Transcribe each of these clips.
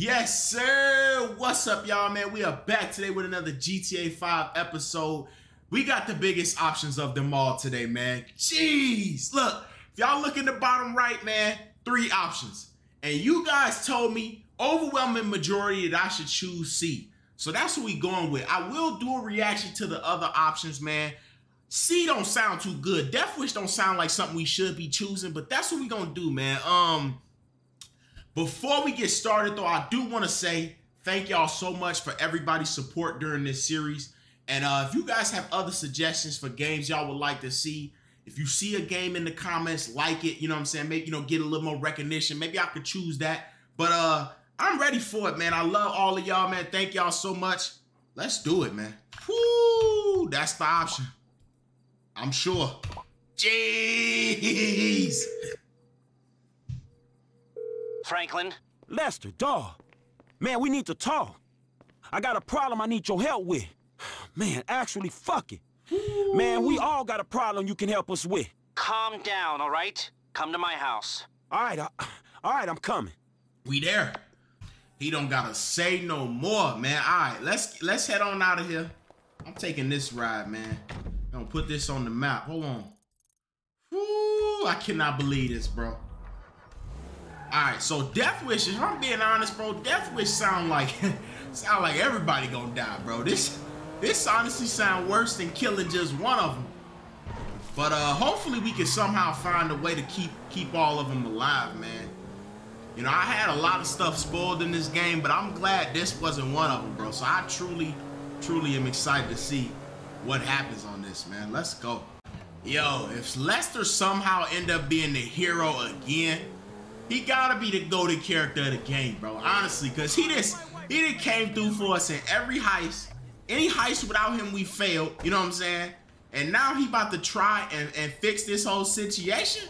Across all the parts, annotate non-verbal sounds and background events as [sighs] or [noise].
Yes, sir. What's up, y'all, man? We are back today with another GTA 5 episode. We got the biggest options of them all today, man. Jeez. Look, if y'all look in the bottom right, man, three options. And you guys told me overwhelming majority that I should choose C. So that's what we going with. I will do a reaction to the other options, man. C don't sound too good. Death Wish don't sound like something we should be choosing, but that's what we gonna do, man. Um, before we get started, though, I do want to say thank y'all so much for everybody's support during this series. And uh, if you guys have other suggestions for games y'all would like to see, if you see a game in the comments, like it, you know what I'm saying? Maybe, you know, get a little more recognition. Maybe I could choose that. But uh, I'm ready for it, man. I love all of y'all, man. Thank y'all so much. Let's do it, man. Woo! That's the option. I'm sure. Jeez. [laughs] Franklin? Lester, dawg. Man, we need to talk. I got a problem I need your help with. [sighs] Man, actually, fuck it. Man, we all got a problem you can help us with. Calm down, all right? Come to my house. All right, uh, I, [sighs] all right, I'm coming. We there. He don't gotta say no more, man. All right, let's let's head on out of here. I'm taking this ride, man. I'm gonna put this on the map. Hold on. Woo, I cannot believe this, bro. All right, so Death Wish. If I'm being honest, bro, Death Wish sound like [laughs] sound like everybody gonna die, bro. This this honestly sound worse than killing just one of them. But uh, hopefully we can somehow find a way to keep keep all of them alive, man. You know, I had a lot of stuff spoiled in this game, but I'm glad this wasn't one of them, bro. So I truly, truly am excited to see what happens on this, man. Let's go. Yo, if Lester somehow end up being the hero again, he gotta be the go-to character of the game, bro. Honestly, cause he just he did came through for us in every heist. Any heist without him, we failed. You know what I'm saying? And now he about to try and, and fix this whole situation.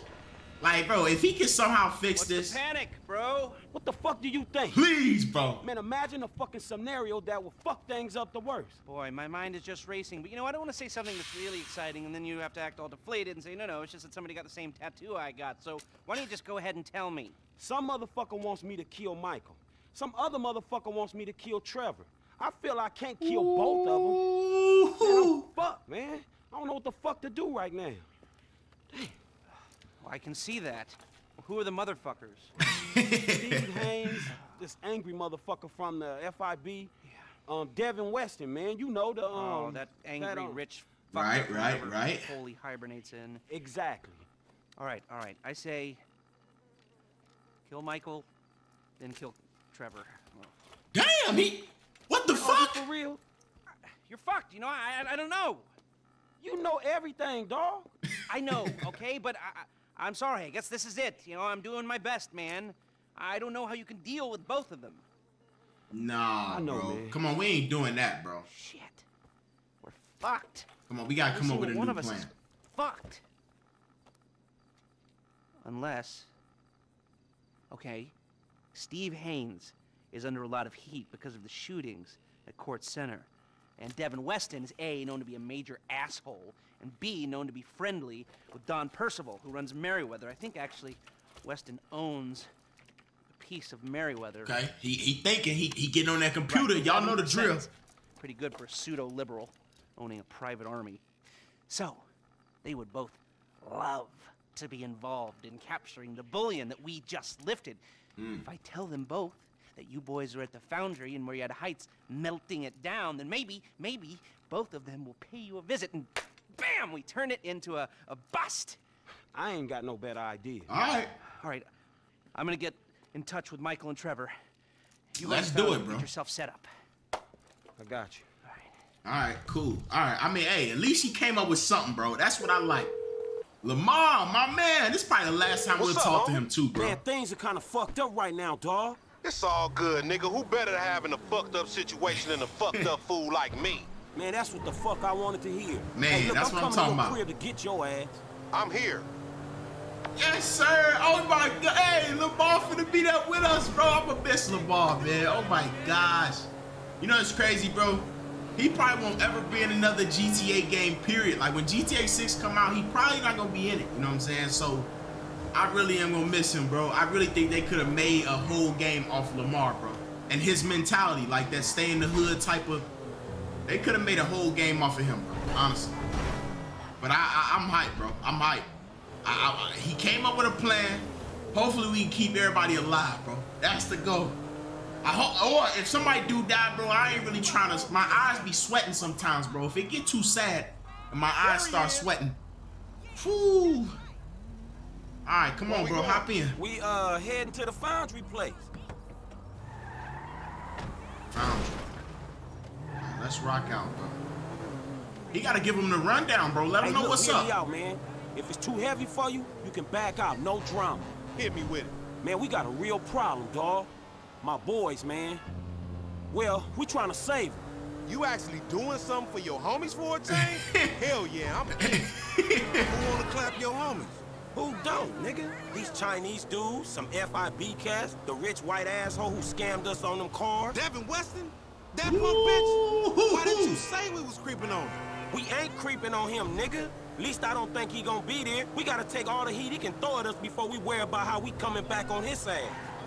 Like, bro, if he can somehow fix What's this, panic, bro? What the fuck do you think? please, bro. Man, imagine a fucking scenario that will fuck things up the worst. Boy, my mind is just racing. But you know, I don't want to say something that's really exciting, and then you have to act all deflated and say, no, no, it's just that somebody got the same tattoo I got. So why don't you just go ahead and tell me? Some motherfucker wants me to kill Michael. Some other motherfucker wants me to kill Trevor. I feel I can't kill both of them. Man, I'm fucked, man. I don't know what the fuck to do right now. Well, I can see that. Who are the motherfuckers? [laughs] Steve Haines, this angry motherfucker from the FIB. Yeah. Um, Devin Weston, man. You know the um. oh, that angry um, rich fucker. Right, right, right. Fully hibernates in. Exactly. All right, all right. I say, kill Michael, then kill Trevor. Oh. Damn, he. What the Oh, fuck? for real? You're fucked. You know, I, I, I don't know. You know everything, dog. [laughs] I know, okay, but I, I, I'm sorry. I guess this is it. You know, I'm doing my best, man. I don't know how you can deal with both of them. Nah, know, bro. man. Come on, we ain't doing that, bro. Shit, we're fucked. Come on, we gotta come Every up with a single one new of us plan. is fucked. Unless, okay, Steve Haines is under a lot of heat because of the shootings at Kortz Center. And Devin Weston is A, known to be a major asshole, and B, known to be friendly with Don Percival, who runs Merryweather. I think actually Weston owns a piece of Merryweather. Okay, he he thinking he he getting on that computer. Right, Y'all know the drill. Pretty good for a pseudo-liberal owning a private army. So, they would both love to be involved in capturing the bullion that we just lifted. Hmm. If I tell them both that you boys are at the foundry in Murrieta Heights melting it down, then maybe, maybe both of them will pay you a visit and bam, we turn it into a, a bust. I ain't got no better idea. All right, All right, I'm gonna get in touch with Michael and Trevor. You Let's guys do it, bro. Get yourself set up. I got you. All right. all right, cool. All right, I mean, hey, at least he came up with something, bro. That's what I like. Lamar, my man, this is probably the last time we'll up, talk to him too, bro. Man, things are kind of fucked up right now, dog. It's all good, nigga. Who better to have in a fucked up situation than a fucked up fool like me? Man, that's what the fuck I wanted to hear. Man, hey, look, that's I'm what I'm coming talking to your about. crib to get your ass. I'm here. Yes, sir. Oh my god. Hey, Lamar finna be there with us, bro. I'm gonna miss Lamar, man. Oh my gosh. You know it's crazy, bro. He probably won't ever be in another GTA game, period. Like when GTA 6 come out, he probably not gonna be in it. You know what I'm saying? So I really am gonna miss him, bro. I really think they could have made a whole game off Lamar, bro. and his mentality, like that stay in the hood type of. They could have made a whole game off of him, bro. Honestly. But I, I I'm hyped, bro. I'm hyped. I, I, he came up with a plan. Hopefully we can keep everybody alive, bro. That's the goal. I hope, or if somebody do die, bro, I ain't really trying to. My eyes be sweating sometimes, bro. If it get too sad, and my eyes start sweating. Whew. All right, come on, bro. Hop in. We uh heading to the foundry place. Found you. Let's rock out, bro. He gotta give him the rundown, bro. Let him Hey, know look, what's hear up. me out, man. If it's too heavy for you, you can back out. No drama. Hit me with it. Man, we got a real problem, dawg. My boys, man. Well, we trying to save them. You actually doing something for your homies for a change? [laughs] Hell yeah, I'm in. Who wanna clap your homies? Who don't, nigga? These Chinese dudes, some FIB cats, the rich white asshole who scammed us on them cars. Devin Weston? That punk bitch? Why didn't you say we was creeping on him? We ain't creeping on him, nigga. Least I don't think he gonna be there. We gotta take all the heat he can throw at us before we worry about how we coming back on his ass.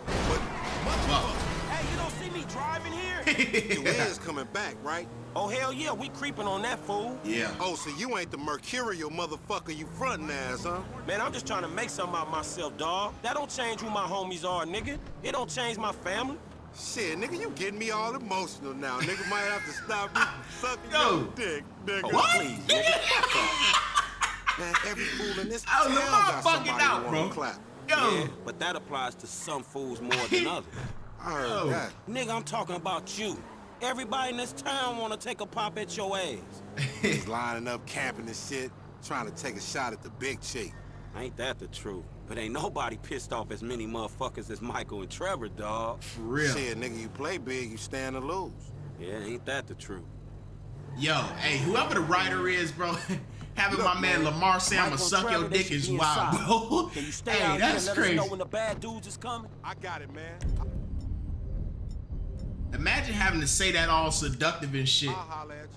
But motherfucker, Hey, you don't see me driving here? [laughs] you is coming back, right? oh, hell yeah, we creeping on that fool. Yeah. Oh, so you ain't the mercurial motherfucker you frontin' as, huh? Man, I'm just trying to make something out myself, dawg. That don't change who my homies are, nigga. It don't change my family. Shit, nigga, you getting me all emotional now. Nigga might have to stop me [laughs] sucking Yo. your dick, nigga. Oh, What? please, nigga. Man, every fool in this oh, town got somebody out, bro. clap. Yo. Yeah, but that applies to some fools more than [laughs] others. I heard Yo. that. Nigga, I'm talking about you. Everybody in this town wanna take a pop at your ass. [laughs] He's lining up, camping and shit, trying to take a shot at the big chick. Ain't that the truth? But ain't nobody pissed off as many motherfuckers as Michael and Trevor, dog. For real. Shit, nigga, you play big, you stand to lose. Yeah, ain't that the truth? Yo, hey, whoever the writer is, bro, [laughs] having Look, my man, man, Lamar say I'ma suck Trevor, your dick is wild, bro. Can you [laughs] stay hey, out that's and let crazy. us know when the bad dudes is coming? I got it, man. Imagine having to say that all seductive and shit I'll at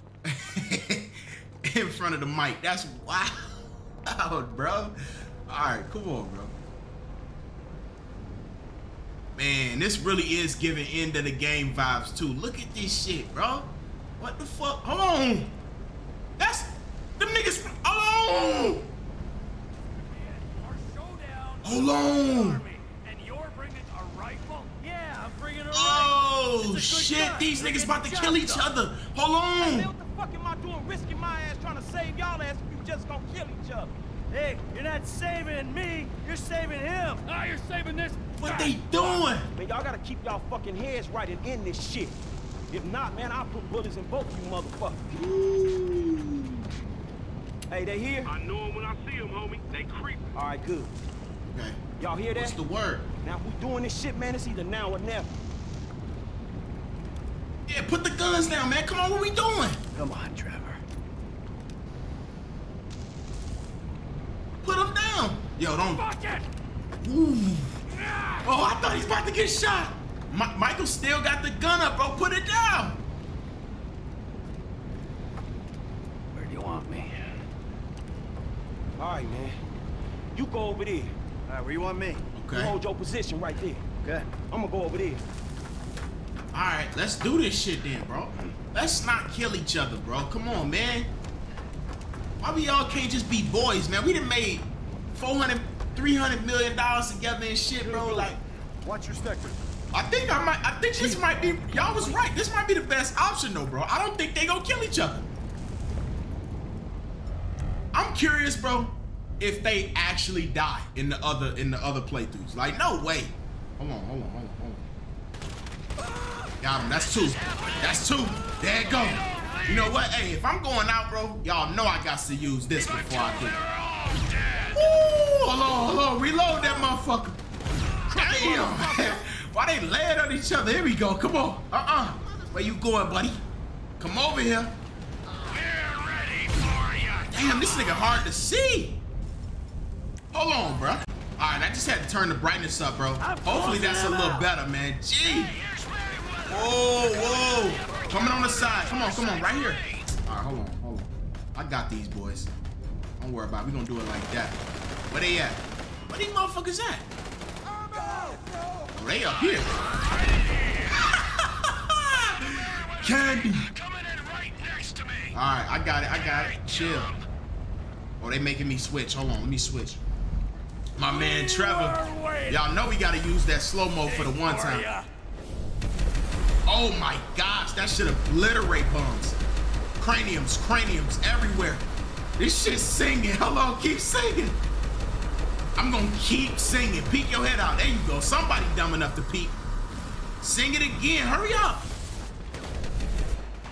you. [laughs] in front of the mic. That's wild, bro. All right, come on, bro. Man, this really is giving end of the game vibes too. Look at this shit, bro. What the fuck? Hold on. That's them niggas. Hold on. Hold on. Army, And you're bringing a rifle? Yeah, I'm bringing a rifle. Oh It's a good shit! gun. These niggas about to kill each done. other. Hold Man, on. what the fuck am I doing risking my ass trying to save y'all ass if you just gonna kill each other? Hey, you're not saving me. You're saving him. Ah, you're saving this. What they doing? Man, y'all gotta keep y'all fucking heads right and end this shit. If not, man, I'll put bullets in both of you motherfuckers. Hey, they here? I know him when I see him, homie. They creep. All right, good. Okay. Y'all hear that? What's the word? Now, if we doing this shit, man, it's either now or never. Yeah, put the guns down, man. Come on, what we doing? Come on, Trevor. Put them down. Yo, don't. Fuck it. Ooh. Oh, I thought he's about to get shot. Mi- Michael still got the gun up, bro. Put it down. Where do you want me? All right, man. You go over there. All right, where you want me? Okay. All hold your position right there. Okay. I'm gonna go over there. All right, let's do this shit then, bro. Let's not kill each other, bro. Come on, man. Why we all can't just be boys, man? We done made 400, 300 million dollars together and shit, bro. Like, Watch your sector. I think I might. I think this might be. Y'all was right. This might be the best option, though, bro. I don't think they gonna kill each other. I'm curious, bro, if they actually die in the other in the other playthroughs. Like, no way. Hold on, hold on, hold on, hold on. Got him. That's two. That's two. There it go. You know what? Hey, if I'm going out, bro, y'all know I got to use this before I do. Ooh, hold on, hold on. Reload that motherfucker. Damn. [laughs] Why they laying on each other? Here we go. Come on. Uh-uh. Where you going, buddy? Come over here. Damn, this nigga hard to see. Hold on, bro. All right, I just had to turn the brightness up, bro. Hopefully that's a little better, man. Gee. Whoa, whoa. Coming on the side. Come on, come on, right here. All right, hold on, hold on. I got these boys. Don't worry about it. We gonna do it like that. Where they at? Where these motherfuckers at? Oh, they up here. [laughs] Candy. In right next to me. All right, I got it. I got it. Chill. Oh, they making me switch. Hold on, let me switch. My man Trevor. Y'all know we gotta use that slow mo for the one time. Oh my gosh, that should obliterate bums. Craniums, craniums everywhere. This shit's singing. Hello, keep singing. I'm gonna keep singing. Peek your head out. There you go. Somebody dumb enough to peek. Sing it again. Hurry up.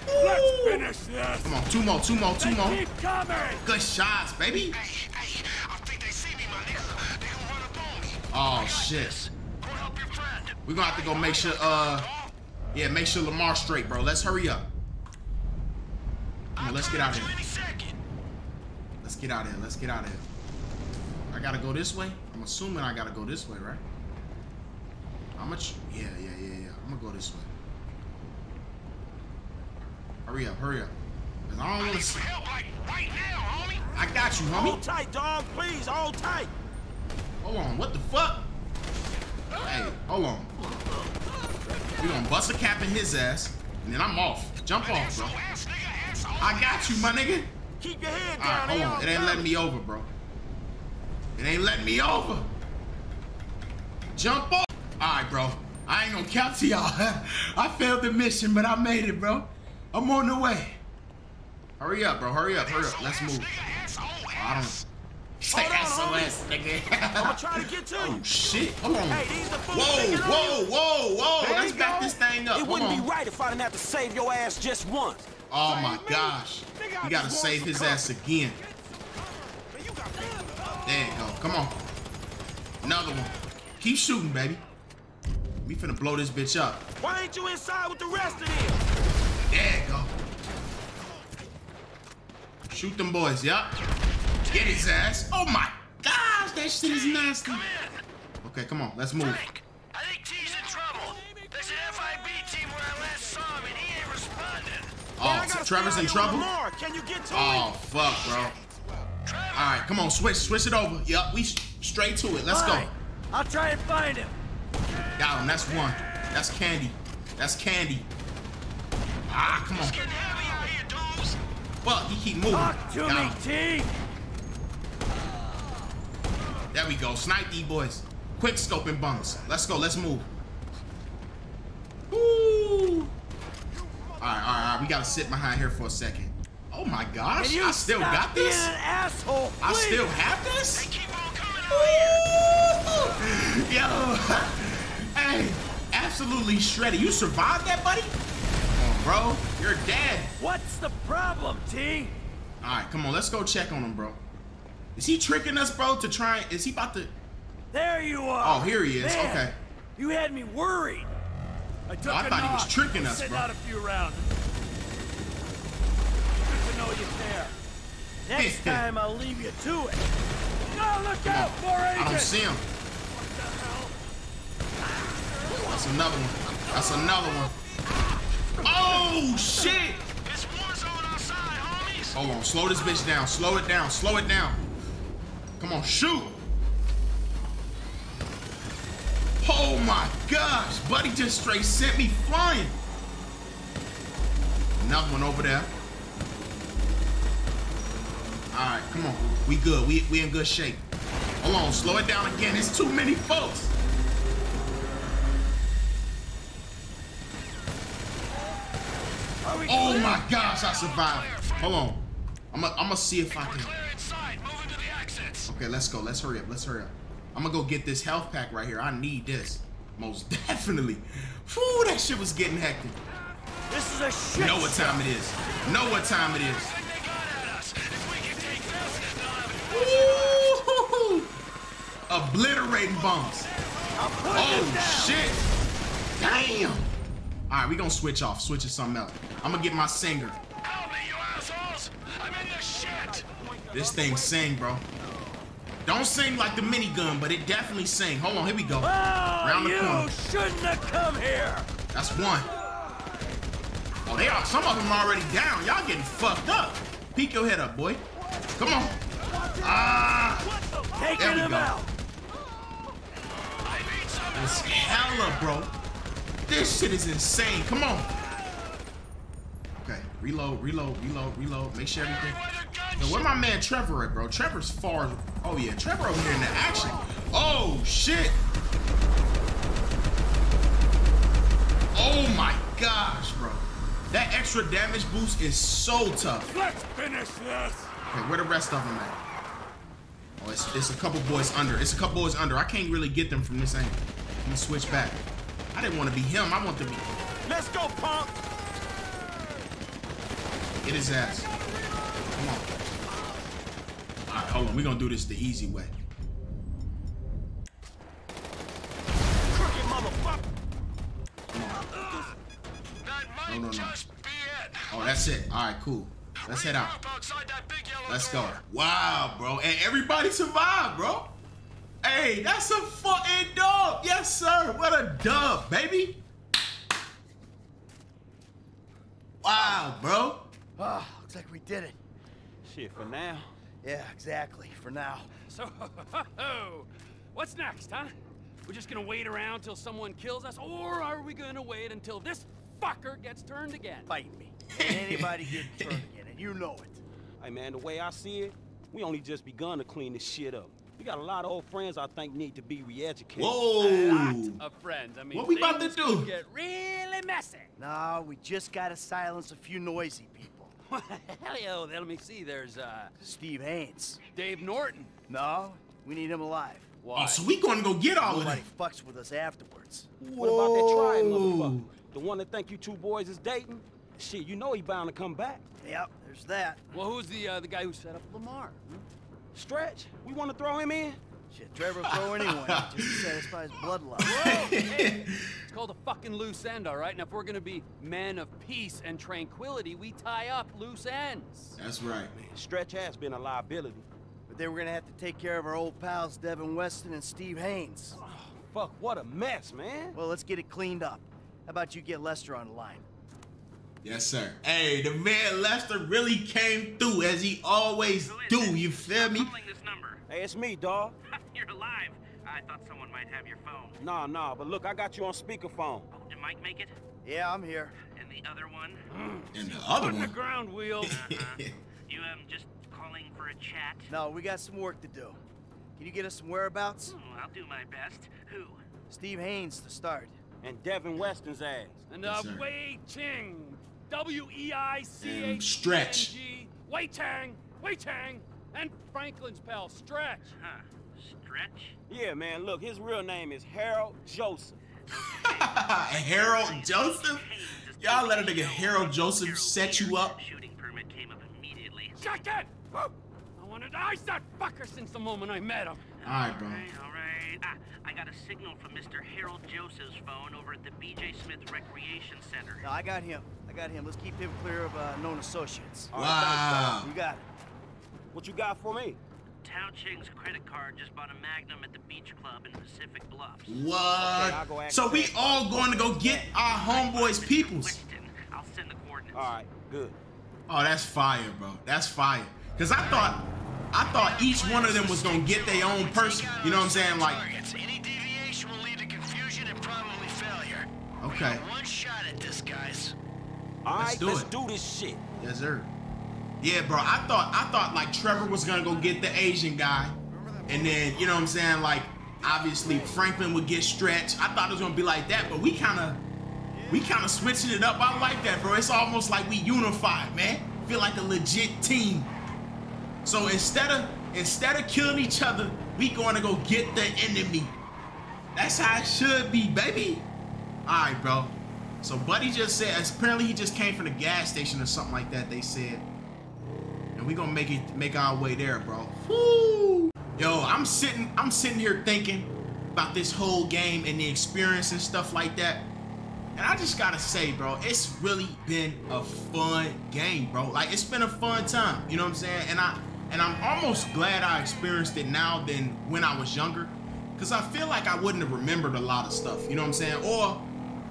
Let's Ooh. finish this. Come on, two more, two more, two They more. keep coming. Good shots, baby. Hey, hey, I think they see me, my nigga. They gonna run up on me. Oh shit. Go help your friend. We're gonna have to go make sure uh yeah, make sure Lamar's straight, bro. Let's hurry up. On, let's get out of here. Let's get out of here. Let's get out of here. I gotta go this way? I'm assuming I gotta go this way, right? How much? Yeah, yeah, yeah, yeah. I'm gonna go this way. Hurry up, hurry up. 'Cause I don't wanna see. help, like, right now, homie. I got you, Hold tight, dog. Please, hold tight. Hold on, what the fuck? Hey, hold on. We gonna bust a cap in his ass, and then I'm off. Jump off, bro. Ass nigga, ass I got you, my nigga. Keep your head All right, down. hold on. It ain't letting me over, bro. It ain't letting me over. Jump off. All right, bro. I ain't gonna count to y'all. [laughs] I failed the mission, but I made it, bro. I'm on the way. Hurry up, bro. Hurry up. Hurry up. Let's move. Nigga, ass on I don't. Ass. Say Hold on, SOS, I'm nigga. gonna try to get to [laughs] oh you. shit. Hold on. Hey, these the fools Whoa, whoa, whoa, whoa. Let's back go. this thing up. It Hold wouldn't on. be right if I didn't have to save your ass just once. Oh my gosh. Nigga, You gotta save his ass again. You got me. There you go. Come on. Another one. Keep shooting, baby. We finna blow this bitch up. Why ain't you inside with the rest of them? There you go. Shoot them boys, yup. Get his ass. Oh my gosh, that shit is nasty. Come. Okay, come on, let's move. Frank, I think T's in trouble. There's an FIB team where I last saw him and he ain't responding. Oh, Man, Trevor's in out here on trouble? Can you get to Oh, him? fuck, bro. All right, come on, switch, switch it over. Yup, we straight to it. Let's Fine. go. I'll try and find him. Got him. That's one. That's candy. That's candy. Ah, come on. getting heavy out here, dudes. Fuck, he keep moving. Talk to Got me, him. T. There we go. Snipe these boys. Quick scoping bums. Let's go. Let's move. Woo. All right, all right, all right. We gotta sit behind here for a second. Oh my gosh! You I still got being this. an asshole, I still have this. Keep on coming out here. [laughs] Yo, hey, absolutely shredded. You survived that, buddy? Come on, bro. You're dead. What's the problem, T? All right, come on. Let's go check on him, bro. Is he tricking us, bro? To try? Is he about to? There you are. Oh, here he is. Man, Okay. You had me worried. I took Oh, I a thought he was tricking us, sitting bro. out a few rounds. Good to know you care. Next [laughs] time I'll leave you to it. No, look out, more I don't see him. That's another one. That's another one. Oh shit! It's war zone outside, homies. Hold on, slow this bitch down. Slow it down. Slow it down. Come on, shoot! Oh my gosh, buddy just straight sent me flying. Another one over there. All right, come on. We good. We we in good shape. Hold on, slow it down again. It's too many folks. Oh my gosh, I survived. Hold on. I'm gonna I'm gonna see if I can. Clear inside. Moving to the exits. Okay, let's go. Let's hurry up. Let's hurry up. I'm gonna go get this health pack right here. I need this. Most [laughs] definitely. Whew, that shit was getting hectic. This is a shit Know what time it is. Know what time it is. Think they got at us. If we can take this, they'll have it. Woo! Obliterating bombs. Oh shit! Damn! Alright, we gonna switch off. Switch to something else. I'm gonna get my singer. Me, you assholes. I'm in the shit. This thing sing, bro. Don't sing like the minigun, but it definitely sing. Hold on, here we go. Oh, Round the you corner. shouldn't have come here. That's one. Oh, they are. Some of them are already down. Y'all getting fucked up. Peek your head up, boy. Come on. Ah, Taking There we go. out. it's hella, bro. This shit is insane. Come on. Okay, reload, reload, reload, reload. Make sure everything. Yo, where my man Trevor at, bro? Trevor's far. Oh yeah, Trevor over here in the action. Oh shit. Oh my gosh, bro. That extra damage boost is so tough. Let's finish this! Okay, where the rest of them at? Oh, it's, it's a couple boys under. It's a couple boys under. I can't really get them from this angle. Let me switch back. I didn't want to be him. I want to be. Let's go, punk! Get his ass. Come on. All right, hold on. We're going to do this the easy way. Crooked motherfucker! That might No, no, no. just be it. Oh, that's it. All right, cool. Let's head out. That big Let's go. Wow, bro. And everybody survived, bro. Hey, that's a fucking dub. Yes, sir. What a dub, baby. Wow, bro. Ah, looks like we did it. Shit, for now. Yeah, exactly. For now. So, [laughs] what's next, huh? We're just gonna wait around till someone kills us, or are we gonna wait until this fucker gets turned again? Fight me. Anybody here [laughs] turned again, and you know it. Hey, man, the way I see it, we only just begun to clean this shit up. We got a lot of old friends I think need to be re-educated. Whoa! A Whoa. lot of friends. I mean, What we about to do? Get really messy. No, we just gotta silence a few noisy people. [laughs] Hell yeah, oh, let me see. There's uh, Steve Haines. Dave Norton. No, we need him alive. Why? Oh, so we going to go get all of Nobody them. fucks with us afterwards. What about that tribe Whoa. motherfucker? The one that think you two boys is dating? Shit, you know he bound to come back. Yep, there's that. well, who's the uh, the guy who set up Lamar? hmm? Stretch, we want to throw him in? Shit, Trevor throw anyone in just to satisfy his bloodlust. Whoa, hey, it's called a fucking loose end, all right? Now, if we're gonna be men of peace and tranquility, we tie up loose ends. That's right. Man. Stretch has been a liability. But then we're gonna have to take care of our old pals Devin Weston and Steve Haines. Oh, fuck, what a mess, man. Well, let's get it cleaned up. How about you get Lester on the line? Yes, sir. Hey, the man Lester really came through as he always do. You feel me? Calling this number. Hey, it's me, dawg. [laughs] You're alive. I thought someone might have your phone. Nah, nah, but look, I got you on speakerphone. Oh, did Mike make it? Yeah, I'm here. And the other one? And the other one? On the ground wheel. Uh-huh. you um just calling for a chat? No, we got some work to do. Can you get us some whereabouts? Oh, I'll do my best. Who? Steve Haines to start. And Devin Weston's ass. And uh, Yes. Wei Cheng. W E I C And H. Stretch. Wei Tang. Wei Tang. And Franklin's pal, Stretch. Huh? Stretch? Yeah, man, look, his real name is Harold Joseph. [laughs] Harold Joseph? Y'all let a nigga Harold Joseph set you up? Shooting permit came up immediately. Check it! I wanted to ice that fucker since the moment I met him. All right, bro. All right, all right. Ah, I got a signal from Mr. Harold Joseph's phone over at the B.J. Smith Recreation Center. No, I got him. I got him. Let's keep him clear of uh, known associates. All right, thanks, Wow. dawg. You got it. What you got for me? Tao Cheng's credit card just bought a Magnum at the beach club in Pacific Bluffs. What? ask So we all going to go get our homeboys peoples. I'll send the coordinates. All right, good. Oh, that's fire, bro. That's fire. Cause I thought, I thought each one of them was gonna get their own person. You know what I'm saying? Like, Any deviation will lead to confusion and probably failure. okay, One shot at this, guys. All Let's do do this shit. yes sir. Yeah, bro. I thought, I thought like Trevor was gonna go get the Asian guy, and then you know what I'm saying? Like, obviously Franklin would get stretched. I thought it was gonna be like that, but we kind of, we kind of switching it up. I like that, bro. It's almost like we unified, man. Feel like a legit team. So instead of instead of killing each other, we going to go get the enemy. That's how it should be, baby. All right, bro. So Buddy just said apparently he just came from the gas station or something like that. They said, and we gonna make it make our way there, bro. Woo! Yo, I'm sitting I'm sitting here thinking about this whole game and the experience and stuff like that. And I just gotta say, bro, it's really been a fun game, bro. Like it's been a fun time. You know what I'm saying? And I and I'm almost glad I experienced it now than when I was younger. Cause I feel like I wouldn't have remembered a lot of stuff, you know what I'm saying? Or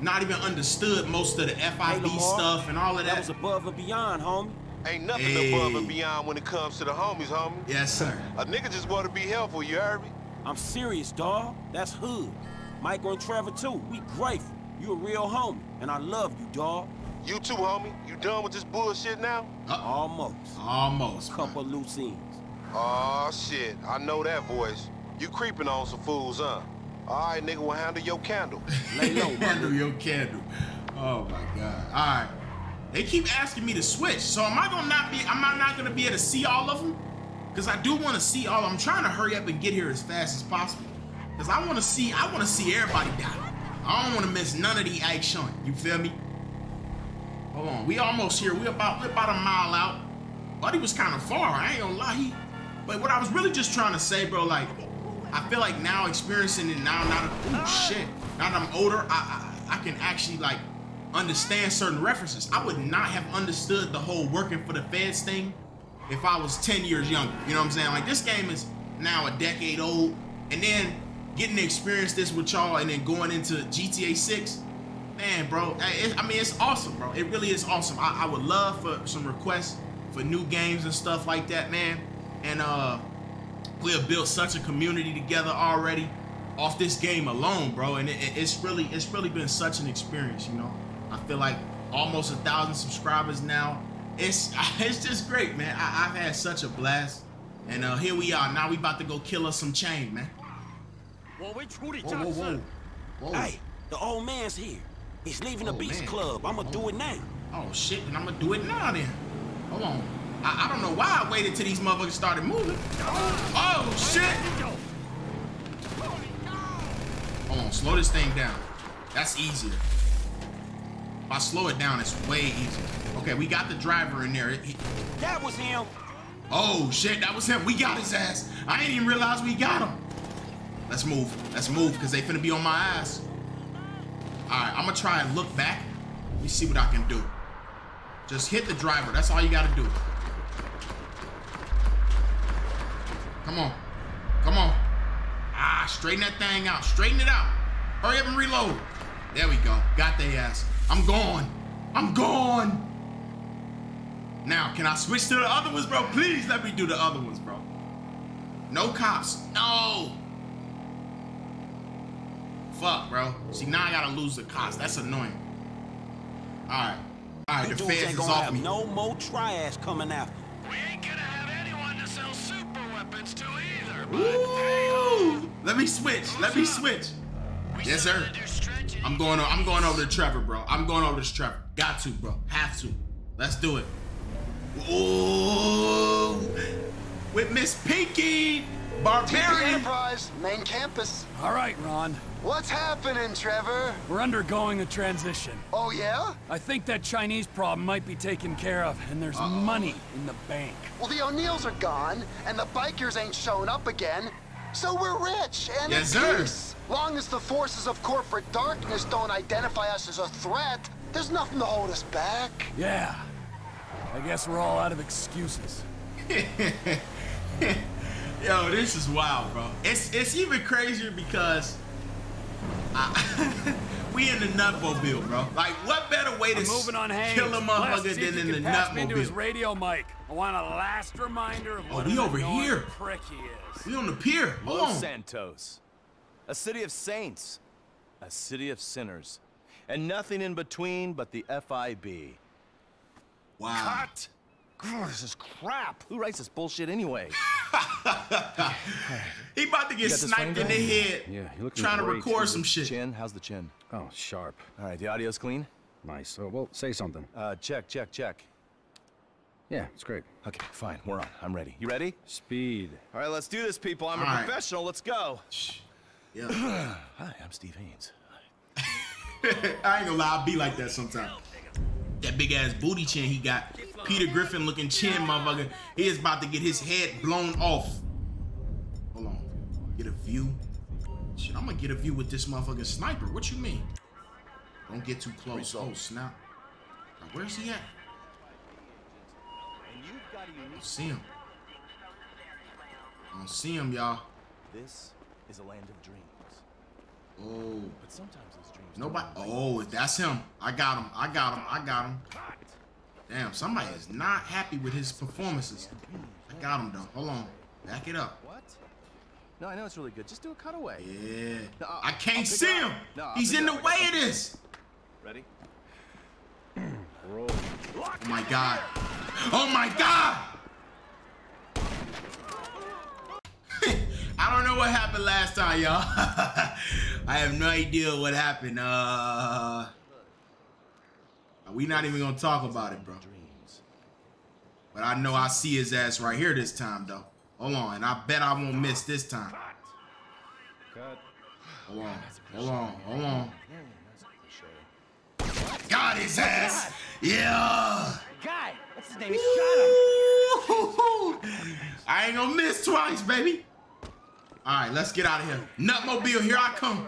not even understood most of the Hey, FIB Lamar, stuff and all of That that. was above and beyond, homie. Ain't nothing Hey. above and beyond when it comes to the homies, homie. yes, sir. A nigga just want to be helpful, you heard me? I'm serious, dawg. That's hood. Michael and Trevor, too. We grateful. You a real homie, and I love you, dawg. You too, homie. You done with this bullshit now? Almost. Almost. man. Couple loose ends. Aw, shit. I know that voice. You creeping on some fools, huh? All right, nigga, we'll handle your candle. Lay low, [laughs] Handle your candle. Oh my god. All right. They keep asking me to switch. So am I gonna not be? Am I not gonna be able to see all of them? Because I do want to see all. I'm trying to hurry up and get here as fast as possible. Because I want to see. I want to see everybody die. I don't want to miss none of the action. You feel me? Hold on. We almost here. We about we about a mile out. Buddy was kind of far. I ain't gonna lie. He, but what I was really just trying to say, bro, like I feel like now experiencing it now, now that oh shit, now that I'm older, I, I I can actually like understand certain references. I would not have understood the whole working for the feds thing if I was 10 years younger. You know what I'm saying? Like this game is now a decade old, and then getting to experience this with y'all, and then going into GTA 6. Man, bro, it, I mean, it's awesome, bro. It really is awesome. I, I would love for some requests for new games and stuff like that, man. And uh, we have built such a community together already off this game alone, bro. And it, it- it's really, it's really been such an experience, you know. I feel like almost a thousand subscribers now. It's, [laughs] it's just great, man. I, I've had such a blast. And uh, here we are. Now we about to go kill us some chain, man. Whoa, whoa, whoa. Whoa. Hey, the old man's here. He's leaving the Oh, Beast man. Club. I'ma do it now. Oh shit, then I'm gonna do it now then. Hold on. I, I don't know why I waited till these motherfuckers started moving. Oh shit! Hold on, slow this thing down. That's easier. If I slow it down, it's way easier. Okay, we got the driver in there. He- That was him. oh shit, that was him. We got his ass. I didn't even realize we got him. Let's move. Let's move, because they finna be on my ass. Alright, I'm gonna try and look back. Let me see what I can do. Just hit the driver. That's all you gotta do. Come on. Come on. Ah, straighten that thing out. Straighten it out. Hurry up and reload. There we go. Got their ass. I'm gone. I'm gone. Now, can I switch to the other ones, bro? Please let me do the other ones, bro. No cops. No. Fuck, bro. See, now I gotta lose the cops. That's annoying. All right. All right, You the dudes feds is off have me. no more triads coming after. We ain't gonna have anyone to sell super weapons to either, Ooh. Let me switch. Let me switch. Yes, sir. Gotta do stretching. I'm going. I'm going over to Trevor, bro. I'm going over to Trevor. Got to, bro. Have to. Let's do it. Ooh, with Miss Pinky, TP Barbarian. Enterprise, main campus. All right, Ron. What's happening, Trevor? We're undergoing a transition. Oh, yeah? I think that Chinese problem might be taken care of, and there's money in the bank. Well, the O'Neills are gone, and the bikers ain't showing up again. So we're rich and Yes, at peace. Long as the forces of corporate darkness don't identify us as a threat, there's nothing to hold us back. Yeah. I guess we're all out of excuses. [laughs] Yo, this is wild, bro. It's it's even crazier because I, [laughs] we in the nutmobile, bro. Like, what better way to I'm moving on Haines. kill a Les, motherfucker see if than you in the can patch me into his radio mic. I want a last reminder of Oh, what we an over here. prick he is. We on the pier. Hold Los on. Santos. A city of saints. A city of sinners. And nothing in between but the FIB. Wow. Cut! Grr, this is crap. Who writes this bullshit anyway? [laughs] [laughs] He about to get sniped in the head. Yeah, you're looking Trying to great. record some shit. Chin? How's the chin? Oh, sharp. All right, the audio's clean? Nice. Oh, well, say something. Uh, check, check, check. Yeah, it's great. Okay, fine. We're on. I'm ready. You ready? Speed. All right, let's do this, people. I'm a All right. professional. Let's go. Shh. Yeah. [clears throat] Hi, I'm Steve Haines. [laughs] I ain't gonna lie, I be like that sometimes. That big ass booty chin he got. Peter Griffin looking chin, motherfucker. He is about to get his head blown off. Hold on. Get a view. Shit, I'm gonna get a view with this motherfucking sniper. What you mean? Don't get too close. Oh, snap. Now, where's he at? And you've got a I don't see him. I don't see him, y'all. This is a land of dreams. Oh. But sometimes those dreams... Nobody. Oh, that's him. I got him. I got him. I got him. Damn, somebody is not happy with his performances. I got him though. Hold on. Back it up. What? No, I know it's really good. Just do a cutaway. Yeah. No, I can't see him. No, He's in the way of this. Ready? Oh my god. Oh my god! [laughs] I don't know what happened last time, y'all. [laughs] I have no idea what happened. Uh, we not even gonna talk about it, bro. But I know I see his ass right here this time, though. Hold on, and I bet I won't miss this time. Hold on, hold on, hold on. Got his ass. Yeah. Guy, what's his name? He shot him. I ain't gonna miss twice, baby. All right, let's get out of here. Nutmobile, here I come.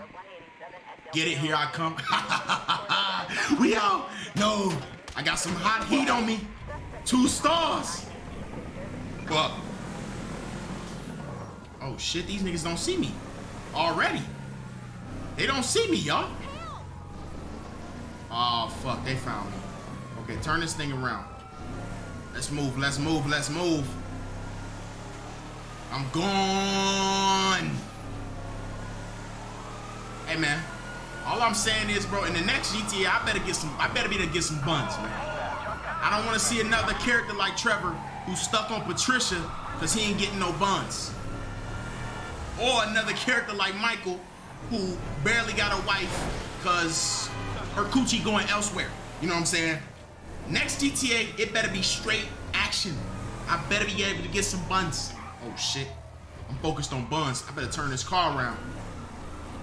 Get it, here I come. [laughs] we out. No, I got some hot heat on me. Two stars. Fuck. Oh shit, these niggas don't see me already. They don't see me, y'all. Oh fuck, they found me. Okay, turn this thing around. Let's move, let's move, let's move. I'm gone. Hey man, all I'm saying is, bro, in the next GTA, I better get some. I better be able to get some buns, man. I don't want to see another character like Trevor who's stuck on Patricia because he ain't getting no buns. Or another character like Michael who barely got a wife because her coochie going elsewhere. You know what I'm saying? Next GTA, it better be straight action. I better be able to get some buns. Oh shit. I'm focused on buns. I better turn this car around.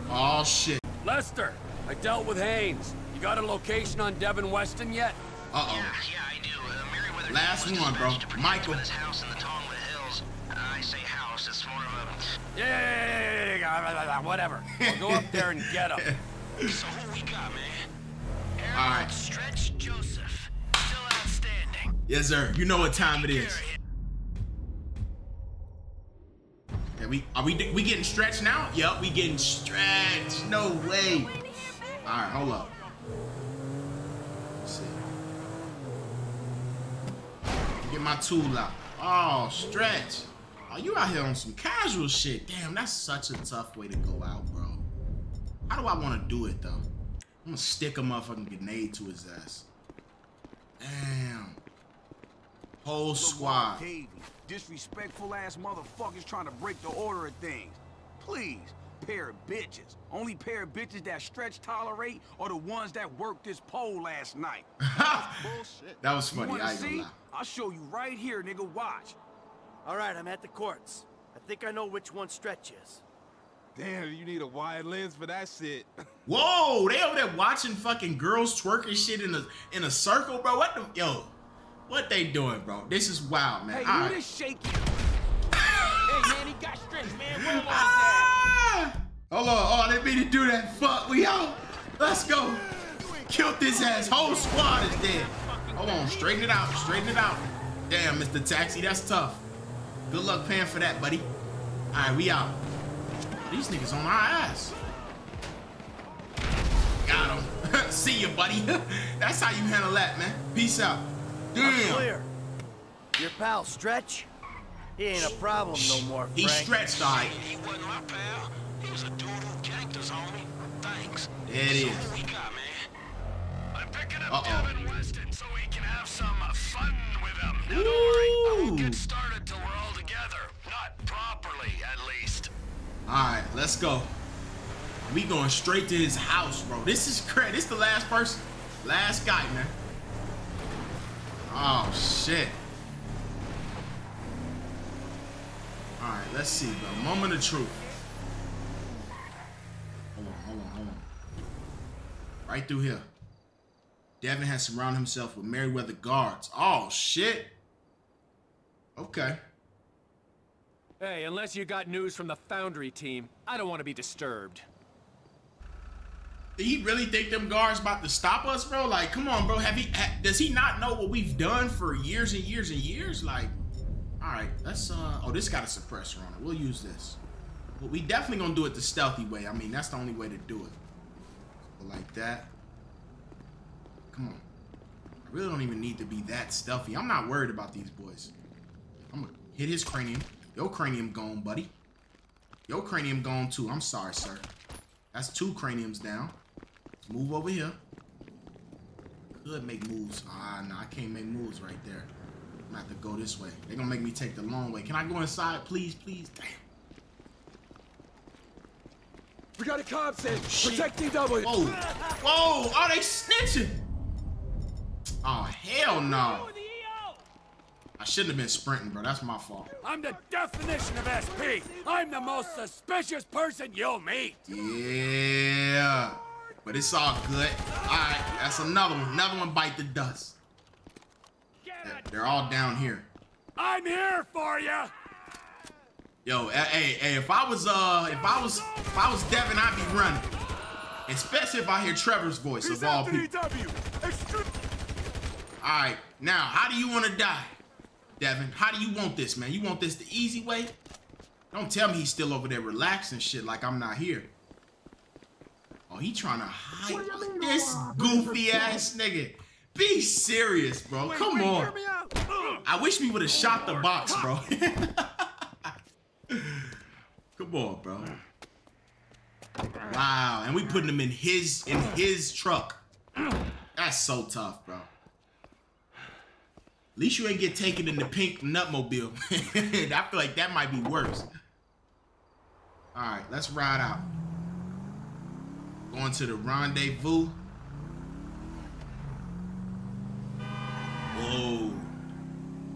Oh shit. Lester, I dealt with Haines. You got a location on Devin Weston yet? Uh-oh. Yeah, yeah, I do. Uh, Merryweather Last one, bro. dispatched to protect Michael. His house in the Tongva Hills. Uh, I say house, it's more of Yeah, yeah, yeah, yeah, yeah, yeah, whatever. I'll go up there and get him. [laughs] So who we got, man? Harold All right. Stretch Joseph. Still outstanding. Yes, sir. You know what time it is. We are we we getting stretched now? Yup, we getting stretched. No way. All right, hold up. Let's see. Get my tool out. Oh, stretch. Oh, you out here on some casual shit. Damn, that's such a tough way to go out, bro. How do I want to do it though? I'm gonna stick a motherfucking grenade to his ass. Damn. Whole squad. Davey, disrespectful ass motherfuckers trying to break the order of things. Please, pair of bitches. Only pair of bitches that stretch tolerate are the ones that worked this pole last night. Bullshit. [laughs] That was funny. wanna I see? I'll show you right here, nigga. Watch. All right, I'm at the courts. I think I know which one Stretch is. Damn, you need a wide lens for that shit. Whoa, they over there watching fucking girls twerking shit in a in a circle, bro. What the yo? What they doing, bro? This is wild, man. Hey, All right. shaky? [laughs] Hey, man, he got stretched, man. Roll on his ass. Ah! Hold on. Oh, they mean to do that. Fuck, we out. Let's go. Killed this ass. Whole squad is dead. Hold on. Straighten it out. Straighten it out. Damn, Mr. Taxi, that's tough. Good luck paying for that, buddy. All right, we out. These niggas on our ass. Got him. [laughs] See you, buddy. [laughs] that's how you handle that, man. Peace out. I'm Damn. clear. Your pal Stretch? He ain't a problem no more, Frank. He stretched, all right. He wasn't my pal. He was a dude who jacked us, homie. Thanks. There it so is. who we got, man? I'm picking up Uh-oh. Devin Weston so we can have some uh, fun with him. Now, don't worry. I Ooh. won't get started till we're all together. Not properly, at least. All right, let's go. We going straight to his house, bro. This is crazy. This the last person, last guy, man. Oh shit. All right, let's see, bro. Moment of truth. Hold on, hold on, hold on. Right through here. Devin has surrounded himself with Merryweather guards. Oh shit. Okay. Hey, unless you got news from the Foundry team, I don't want to be disturbed. Did he really think them guards about to stop us, bro? Like, come on, bro. Have he? Ha, does he not know what we've done for years and years and years? Like, all right, let's. uh Oh, this got a suppressor on it. We'll use this. But we definitely gonna do it the stealthy way. I mean, that's the only way to do it. Like that. Come on. I really don't even need to be that stealthy. I'm not worried about these boys. I'm gonna hit his cranium. Your cranium gone, buddy. Your cranium gone too. I'm sorry, sir. That's two craniums down. Move over here. could make moves. Ah, no, I can't make moves right there. I'm gonna have to go this way. They're gonna make me take the long way. Can I go inside, please, please? Damn. We got a cops in. Protect DW. Whoa. Whoa. Oh, they snitching. Oh, hell no. I shouldn't have been sprinting, bro. That's my fault. I'm the definition of SP. I'm the most suspicious person you'll meet. Yeah. But it's all good. All right, that's another one. Another one bite the dust. They're all down here. I'm here for you. Yo, hey, hey, if I was uh if I was if I was Devin, I'd be running. Especially if I hear Trevor's voice of all people. Alright, now how do you want to die? Devin, how do you want this, man? You want this the easy way? Don't tell me he's still over there relaxing shit like I'm not here. Oh, he trying to hide this goofy ass nigga. Be serious, bro. Wait, Come wait, on. I wish we would have shot the box, bro. [laughs] Come on, bro. Wow, and we putting him in his in his truck. That's so tough, bro. At least you ain't get taken in the pink nutmobile. [laughs] I feel like that might be worse. All right, let's ride out. Going to the rendezvous. Whoa.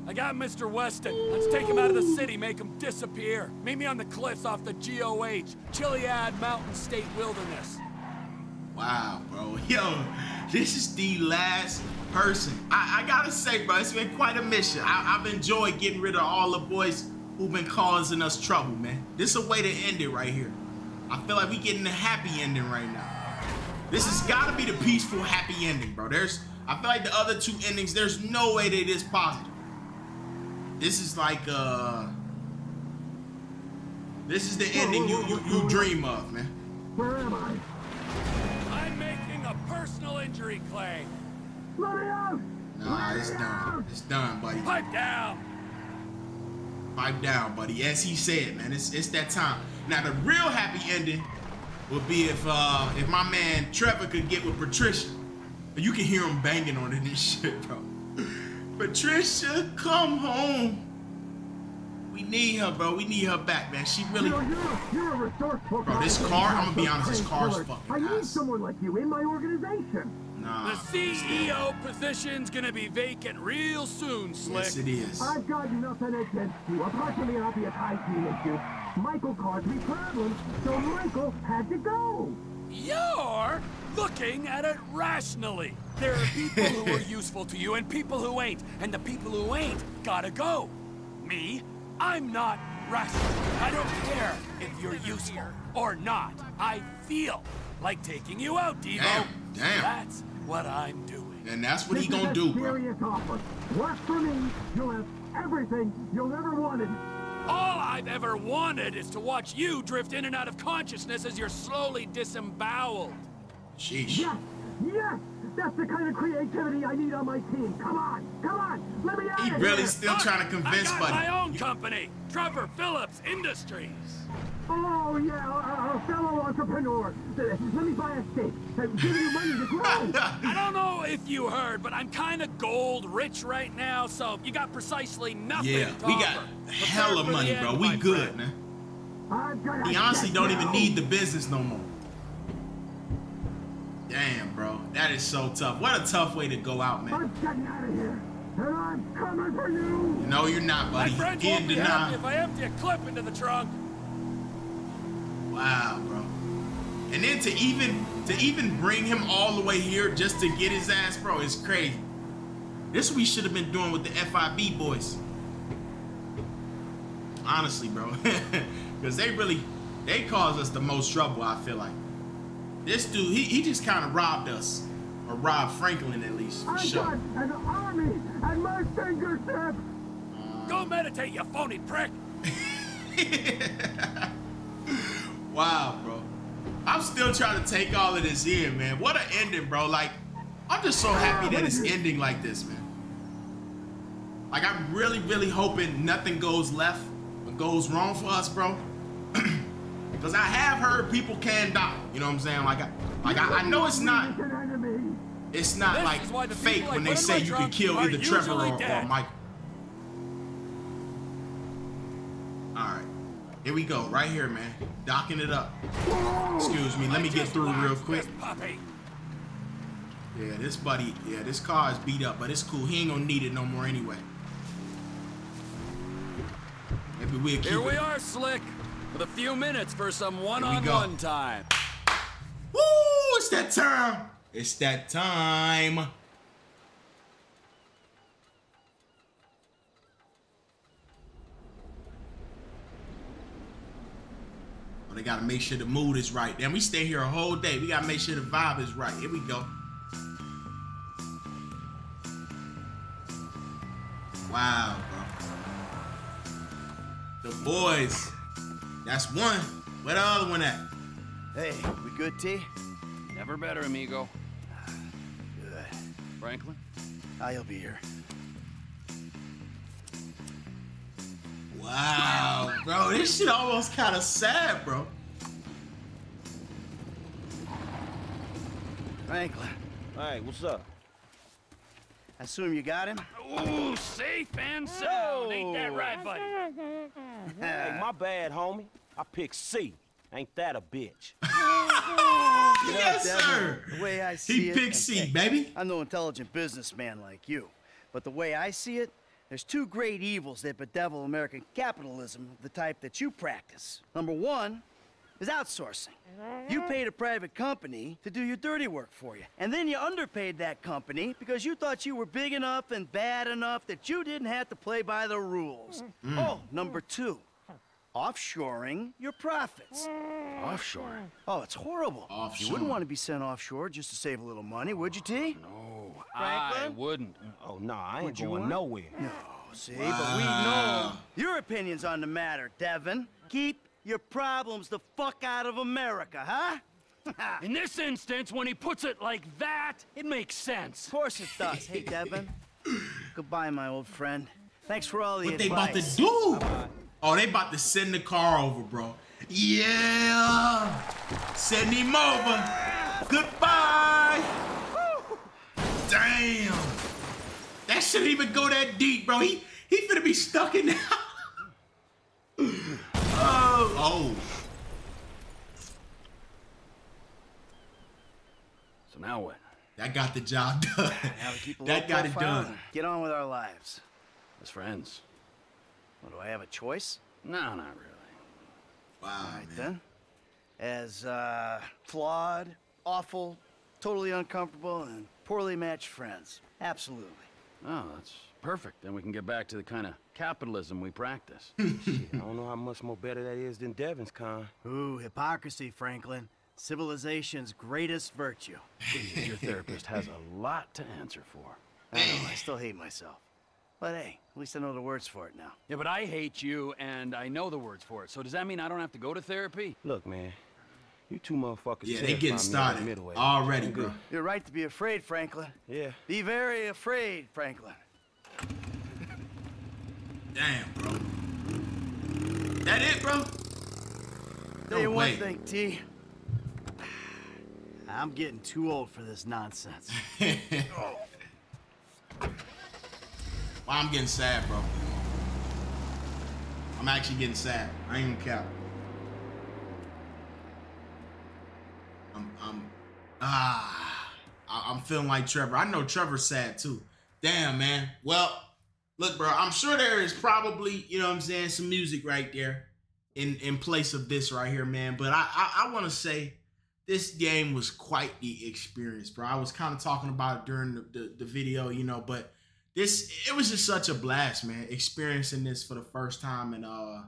I got Mr. Weston. Let's take him out of the city, make him disappear. Meet me on the cliffs off the GOH, Chiliad Mountain State Wilderness. Wow, bro. [laughs] Yo, this is the last person. I, I gotta say, bro, it's been quite a mission. I, have enjoyed getting rid of all the boys who've been causing us trouble, man. This is a way to end it right here. I feel like we getting a happy ending right now. This has gotta be the peaceful, happy ending, bro. There's, I feel like the other two endings, there's no way that it is positive. This is like, uh, this is the ending you, you, you dream of, man. Where am I? I'm making a personal injury claim. Let me out! Nah, it's done. It's done, buddy. Pipe down. Pipe down, buddy. As he said, man, it's it's that time. Now the real happy ending would be if uh if my man Trevor could get with Patricia. You can hear him banging on it and [laughs] shit, bro. Patricia, come home. We need her, bro. We need her back, man. She really. You're, you're, you're a resourceful Bro, this car, I'm gonna be honest, this car's fucking I need someone like you in my organization. Nah. The CEO position's gonna be vacant real soon, Slick. Yes, it is. I've got nothing against you, apart from the obvious hygiene issue. Michael caused me problems, so Michael had to go. You're looking at it rationally. There are people who are [laughs] useful to you and people who ain't, and the people who ain't gotta go. Me, I'm not rational. I don't care if you're useful or not. I feel like taking you out, Devo. Damn, damn. That's what I'm doing. And that's what this he gonna is do, a bro. serious offer. Work for me, you'll have everything you'll ever wanted. All I've ever wanted is to watch you drift in and out of consciousness as you're slowly disemboweled. Sheesh. Yes, yes, that's the kind of creativity I need on my team. Come on, come on, let me out He of really here. still trying to convince I got buddy. my own company, Trevor Phillips Industries. Oh, yeah, a, a fellow entrepreneur. Uh, Let me buy a stake. Uh, Give you money to grow. [laughs] I don't know if you heard, but I'm kind of gold rich right now, so you got precisely nothing Yeah, to we got Prepare hella money, end, bro. We good, friend. man. I've got He a honestly don't even need the business no more. Damn, bro. That is so tough. What a tough way to go out, man. I'm getting out of here, and I'm coming for you. No, you're not, My buddy. friends He won't didn't be happy if I empty a clip into the trunk. Wow, bro. And then to even to even bring him all the way here just to get his ass, bro, is crazy. This we should have been doing with the FIB boys. Honestly, bro. [laughs] Because they really they caused us the most trouble, I feel like. This dude, he, he just kind of robbed us. Or robbed Franklin at least, for I sure. got an army at my fingertips. Uh, Go meditate, you phony prick. [laughs] Wow, bro. I'm still trying to take all of this in, man. What an ending, bro. Like, I'm just so happy that it's ending like this, man. Like, I'm really, really hoping nothing goes left or goes wrong for us, bro. [clears throat] Because I have heard people can die. You know what I'm saying? Like, I, like I, I know it's not. It's not like fake when they say you can kill either Trevor or, or. Michael. All right, here we go, right here, man. Docking it up. Excuse me, let me get through real quick. Yeah, this buddy, yeah, this car is beat up, but it's cool. He ain't gonna need it no more anyway. Maybe we'll keep Here we it. are, Slick, with a few minutes for some one-on-one time. Woo! It's that time. It's that time. They gotta make sure the mood is right. Then we stay here a whole day. We gotta make sure the vibe is right. Here we go. Wow, bro. The boys. That's one. Where the other one at? Hey, we good, T? Never better, amigo. Good. Franklin? Ah, I'll be here. Wow, bro, this shit almost kind of sad, bro. Franklin, Hey, what's up? I assume you got him? Ooh, safe and sound. Ain't that right, buddy? [laughs] Hey, my bad, homie. I picked C. Ain't that a bitch? [laughs] yes, Devin, sir. The way I see He it, picked C, hey, baby. I'm no intelligent businessman like you, but the way I see it, there's two great evils that bedevil American capitalism, the type that you practice. Number one is outsourcing. You paid a private company to do your dirty work for you, and then you underpaid that company because you thought you were big enough and bad enough that you didn't have to play by the rules. Hmm. Oh, number two, offshoring your profits. Offshore. Oh, it's horrible. You wouldn't want to be sent offshore just to save a little money, would you, T? No, I wouldn't. Oh, no, I ain't Would you going want- nowhere. No, see, but we ah. know your opinions on the matter, Devin. Keep your problems the fuck out of America, huh? [laughs] In this instance, when he puts it like that, it makes sense. Of course it does. Hey, Devin. [coughs] Goodbye, my old friend. Thanks for all the What they about to advice. do? Oh, they about to send the car over, bro. Yeah. Send him over. Goodbye. Damn. That shouldn't even go that deep, bro. He he finna be stuck in there. [laughs] oh, oh. So now what? That got the job done. Now keep [laughs] that got it profile done. Get on with our lives. As friends? What, do I have a choice? No, not really. Wow, All right, man. then. As, uh, flawed, awful, totally uncomfortable, and poorly matched friends. Absolutely. Oh, that's perfect. Then we can get back to the kind of capitalism we practice. [laughs] Shit, I don't know how much more better that is than Devin's con. Ooh, hypocrisy, Franklin. Civilization's greatest virtue. Your therapist has a lot to answer for. I know, I still hate myself. But hey, at least I know the words for it now. Yeah, but I hate you, and I know the words for it. So does that mean I don't have to go to therapy? Look, man, you two motherfuckers. Yeah, they terrify getting me started every middleweight. already, bro. good. You're right to be afraid, Franklin. Yeah. Be very afraid, Franklin. Damn, bro. That it, bro? Tell you one way. thing, T. [sighs] I'm getting too old for this nonsense. [laughs] Well, I'm getting sad, bro. I'm actually getting sad. I ain't even cap. I'm, I'm, ah, I'm feeling like Trevor. I know Trevor's sad too. Damn, man. Well, look, bro. I'm sure there is probably, you know, what I'm saying, some music right there in in place of this right here, man. But I, I, I want to say this game was quite the experience, bro. I was kind of talking about it during the, the, the video, you know, but this it was just such a blast, man. Experiencing this for the first time, and uh,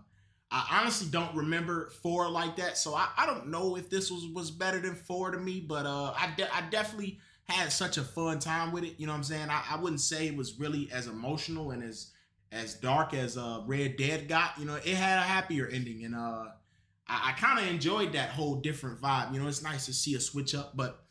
I honestly don't remember four like that, so I, I don't know if this was was better than four to me, but uh, I de- I definitely had such a fun time with it. You know what I'm saying? I, I wouldn't say it was really as emotional and as as dark as uh Red Dead got. You know, it had a happier ending, and uh, I, I kind of enjoyed that whole different vibe. You know, it's nice to see a switch up, but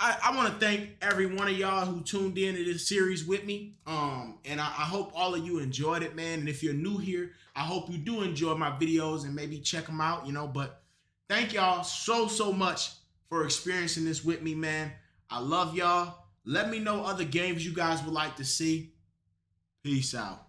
I, I want to thank every one of y'all who tuned in to this series with me. Um, and I, I hope all of you enjoyed it, man. And if you're new here, I hope you do enjoy my videos and maybe check them out, you know. But thank y'all so, so much for experiencing this with me, man. I love y'all. Let me know other games you guys would like to see. Peace out.